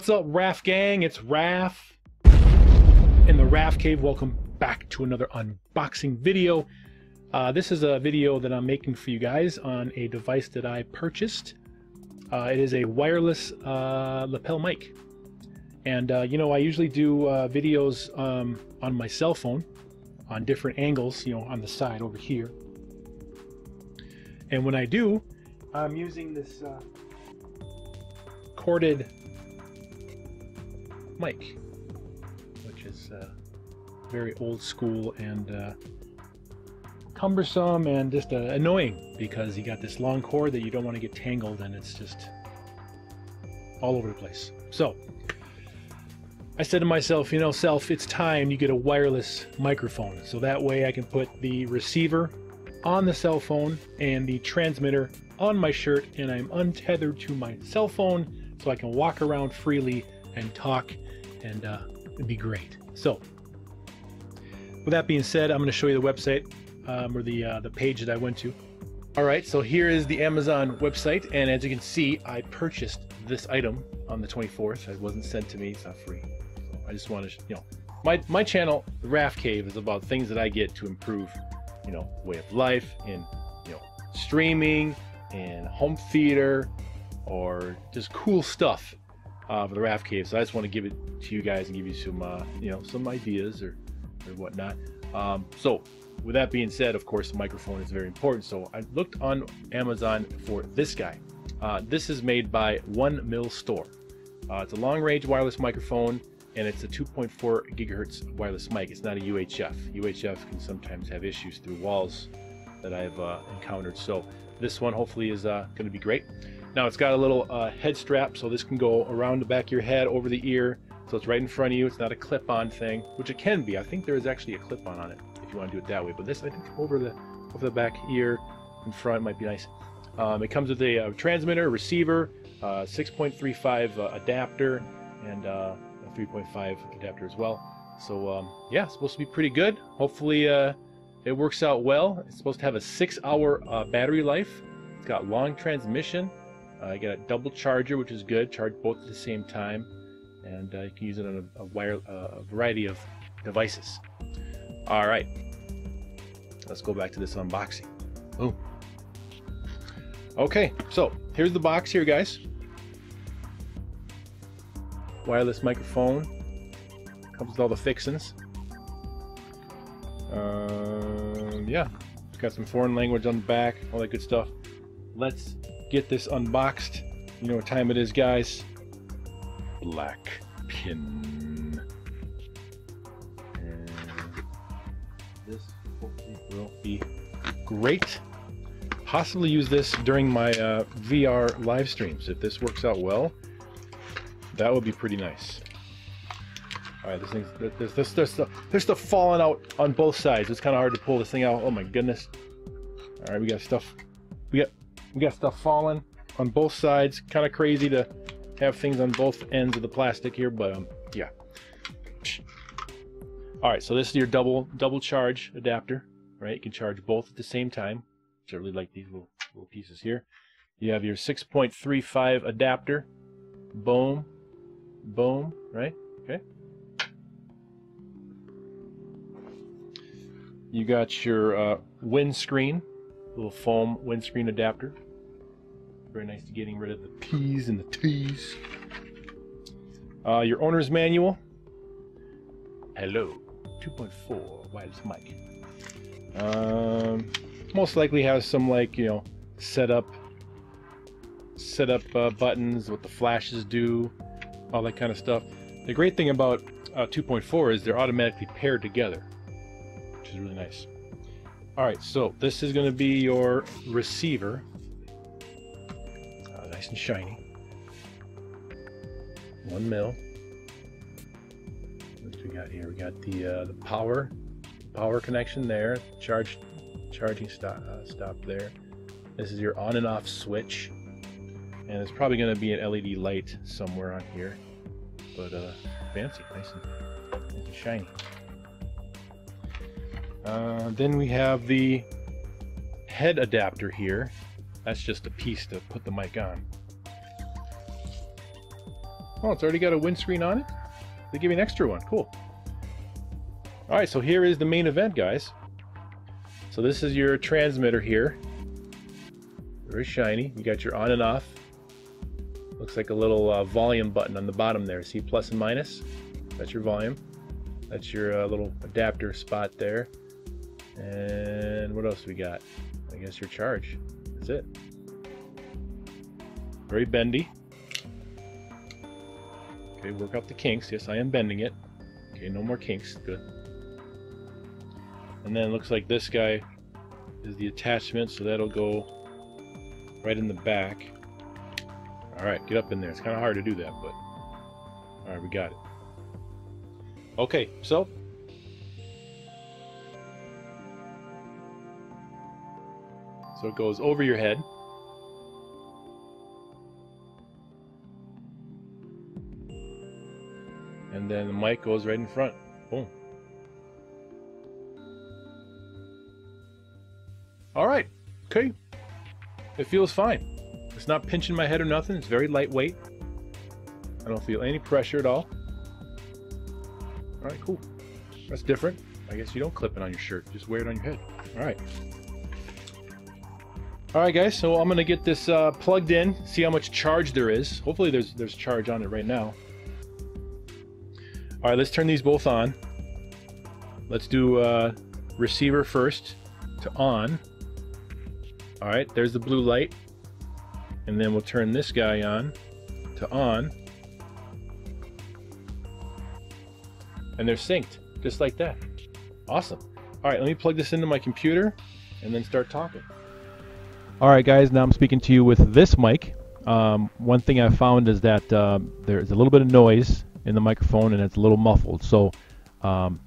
What's up, Raf Gang? It's Raf in the Raf Cave. Welcome back to another unboxing video. Uh, this is a video that I'm making for you guys on a device that I purchased. Uh, it is a wireless uh, lapel mic. And uh, you know, I usually do uh, videos um, on my cell phone on different angles, you know, on the side over here. And when I do, I'm using this uh, corded mic, which is uh, very old school and uh, cumbersome and just uh, annoying because you got this long cord that you don't want to get tangled and it's just all over the place. So I said to myself, you know, self, it's time you get a wireless microphone. So that way I can put the receiver on the cell phone and the transmitter on my shirt and I'm untethered to my cell phone so I can walk around freely and talk and uh, it'd be great. So with that being said, I'm going to show you the website um, or the, uh, the page that I went to. All right, so here is the Amazon website. And as you can see, I purchased this item on the 24th. It wasn't sent to me, it's not free. So I just want to, you know, my, my channel, the Raf Cave, is about things that I get to improve, you know, way of life in, you know, streaming and home theater or just cool stuff uh, for the Raf Cave. So I just want to give it to you guys and give you some, uh, you know, some ideas or, or whatnot. Um, so with that being said, of course, the microphone is very important. So I looked on Amazon for this guy. Uh, this is made by One Mill Store. Uh, it's a long-range wireless microphone, and it's a 2.4 gigahertz wireless mic. It's not a UHF. UHF can sometimes have issues through walls that I've uh, encountered. So this one hopefully is uh, going to be great. Now it's got a little uh, head strap, so this can go around the back of your head, over the ear, so it's right in front of you. It's not a clip-on thing, which it can be. I think there is actually a clip-on on it if you want to do it that way. But this, I think, over the over the back ear in front might be nice. Um, it comes with a, uh, transmitter, receiver, uh, 6.35 uh, adapter, and uh, a 3.5 adapter as well. So um, yeah, supposed to be pretty good. Hopefully uh, it works out well. It's supposed to have a six-hour battery life. It's got long transmission. I got a double charger, which is good. Charge both at the same time, and you can use it on a, a wire, a variety of devices. All right, let's go back to this unboxing. Boom. Okay, so here's the box here, guys. Wireless microphone. Comes with all the fixings. Um, yeah, it's got some foreign language on the back, all that good stuff. Let's get this unboxed. You know what time it is, guys? Black pin. And this hopefully will be great possibly use this during my uh, VR live streams. If this works out well, that would be pretty nice. All right, this thing's there's there's there's stuff, there's stuff falling out on both sides. It's kind of hard to pull this thing out. Oh my goodness! All right, we got stuff. We got we got stuff falling on both sides. Kind of crazy to have things on both ends of the plastic here, but um, yeah. All right, so this is your double double charge adapter, right? You can charge both at the same time. I really like these little, little pieces here. You have your 6.35 adapter. Boom. Boom. Right? Okay. You got your uh, windscreen. Little foam windscreen adapter. Very nice to getting rid of the P's and the T's. Uh, your owner's manual. Hello. 2.4 wireless mic. Um, most likely has some like you know setup setup uh, buttons what the flashes do all that kind of stuff the great thing about uh, 2.4 is they're automatically paired together which is really nice all right so this is going to be your receiver uh, nice and shiny one mil what we got here we got the uh, the power power connection there charge charging stop, uh, stop there. This is your on and off switch. And it's probably going to be an LED light somewhere on here. But uh, fancy, nice and, nice and shiny. Uh, then we have the head adapter here. That's just a piece to put the mic on. Oh, it's already got a windscreen on it? They give you an extra one. Cool. All right, so here is the main event, guys. So this is your transmitter here. Very shiny. You got your on and off. Looks like a little uh, volume button on the bottom there. See plus and minus? That's your volume. That's your uh, little adapter spot there. And what else we got? I guess your charge. That's it. Very bendy. Okay, work out the kinks. Yes, I am bending it. Okay, no more kinks. Good. And then looks like this guy is the attachment, so that'll go right in the back. All right, get up in there. It's kind of hard to do that, but all right, we got it. Okay, so so it goes over your head. And then the mic goes right in front. Boom. All right. Okay. It feels fine. It's not pinching my head or nothing. It's very lightweight. I don't feel any pressure at all. All right, cool. That's different. I guess you don't clip it on your shirt. Just wear it on your head. All right. All right, guys. So I'm gonna get this uh, plugged in. See how much charge there is. Hopefully, there's there's charge on it right now. All right, let's turn these both on. Let's do uh, receiver first to on. All right, there's the blue light. And then we'll turn this guy on to on. And they're synced, just like that. Awesome. All right, let me plug this into my computer and then start talking. All right, guys, now I'm speaking to you with this mic. Um, one thing I found is that uh, there's a little bit of noise in the microphone and it's a little muffled. So um,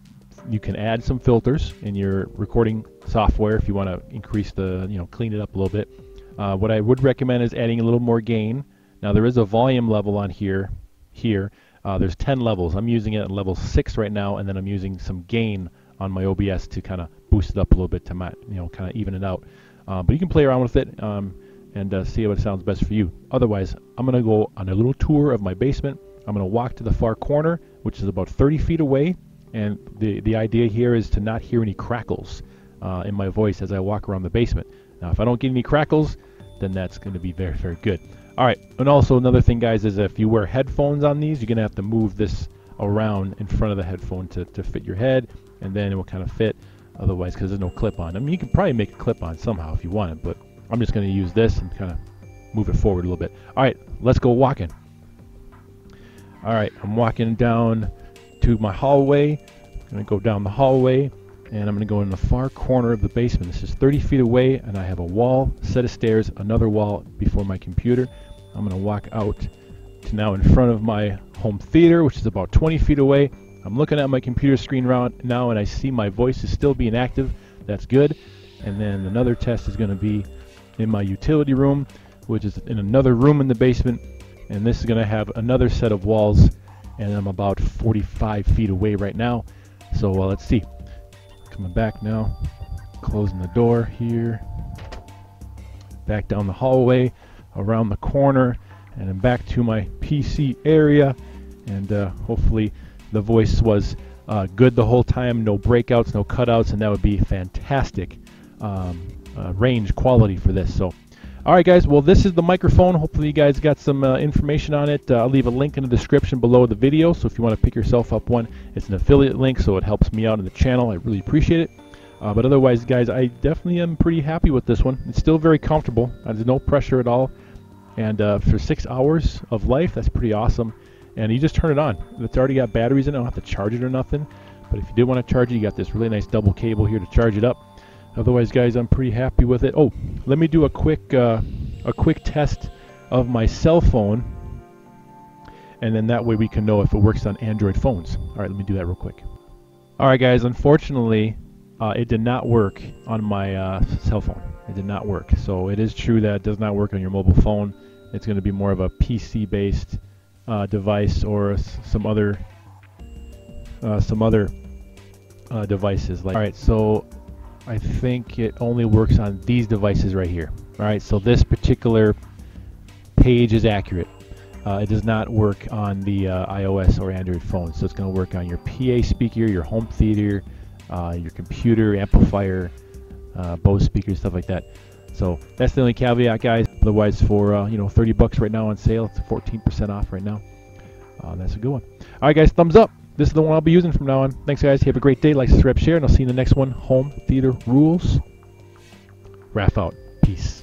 you can add some filters in your recording software if you want to increase the, you know, clean it up a little bit. Uh, what I would recommend is adding a little more gain. Now there is a volume level on here. Here, uh, there's 10 levels. I'm using it at level six right now, and then I'm using some gain on my OBS to kind of boost it up a little bit to, my, you know, kind of even it out. Uh, but you can play around with it um, and uh, see what sounds best for you. Otherwise, I'm gonna go on a little tour of my basement. I'm gonna walk to the far corner, which is about 30 feet away, and the the idea here is to not hear any crackles uh, in my voice as I walk around the basement. Now, if I don't get any crackles, then that's going to be very, very good. All right, and also another thing, guys, is if you wear headphones on these, you're going to have to move this around in front of the headphone to, to fit your head, and then it will kind of fit. Otherwise, because there's no clip on. I mean, you can probably make a clip on somehow if you want it, but I'm just going to use this and kind of move it forward a little bit. All right, let's go walking. All right, I'm walking down to my hallway. I'm going to go down the hallway and I'm going to go in the far corner of the basement. This is 30 feet away, and I have a wall, set of stairs, another wall before my computer. I'm going to walk out to now in front of my home theater, which is about 20 feet away. I'm looking at my computer screen right now, and I see my voice is still being active. That's good. And then another test is going to be in my utility room, which is in another room in the basement. And this is going to have another set of walls, and I'm about 45 feet away right now. So uh, let's see. Coming back now, closing the door here, back down the hallway, around the corner, and then back to my PC area. And uh, hopefully the voice was uh, good the whole time, no breakouts, no cutouts, and that would be fantastic um, uh, range quality for this. So, all right, guys. Well, this is the microphone. Hopefully, you guys got some uh, information on it. Uh, I'll leave a link in the description below the video. So if you want to pick yourself up one, it's an affiliate link, so it helps me out in the channel. I really appreciate it. Uh, but otherwise, guys, I definitely am pretty happy with this one. It's still very comfortable. There's no pressure at all. And uh, for six hours of life, that's pretty awesome. And you just turn it on. It's already got batteries in it. I don't have to charge it or nothing. But if you did want to charge it, you got this really nice double cable here to charge it up. Otherwise, guys, I'm pretty happy with it. Oh, let me do a quick uh, a quick test of my cell phone, and then that way we can know if it works on Android phones. All right, let me do that real quick. All right, guys. Unfortunately, uh, it did not work on my uh, cell phone. It did not work. So it is true that it does not work on your mobile phone. It's going to be more of a PC-based uh, device or some other uh, some other uh, devices. Like, all right, so I think it only works on these devices right here. All right, so this particular page is accurate. uh, it does not work on the uh, iOS or Android phone. So it's going to work on your PA speaker, your home theater, uh, your computer, amplifier, uh, Bose speakers, stuff like that. So that's the only caveat, guys. Otherwise, for uh, you know 30 bucks right now on sale, it's 14% off right now. Uh, that's a good one. All right, guys, thumbs up. This is the one I'll be using from now on. Thanks, guys. Have a great day. Like, subscribe, share, and I'll see you in the next one. Home Theater Rules. Raf out. Peace.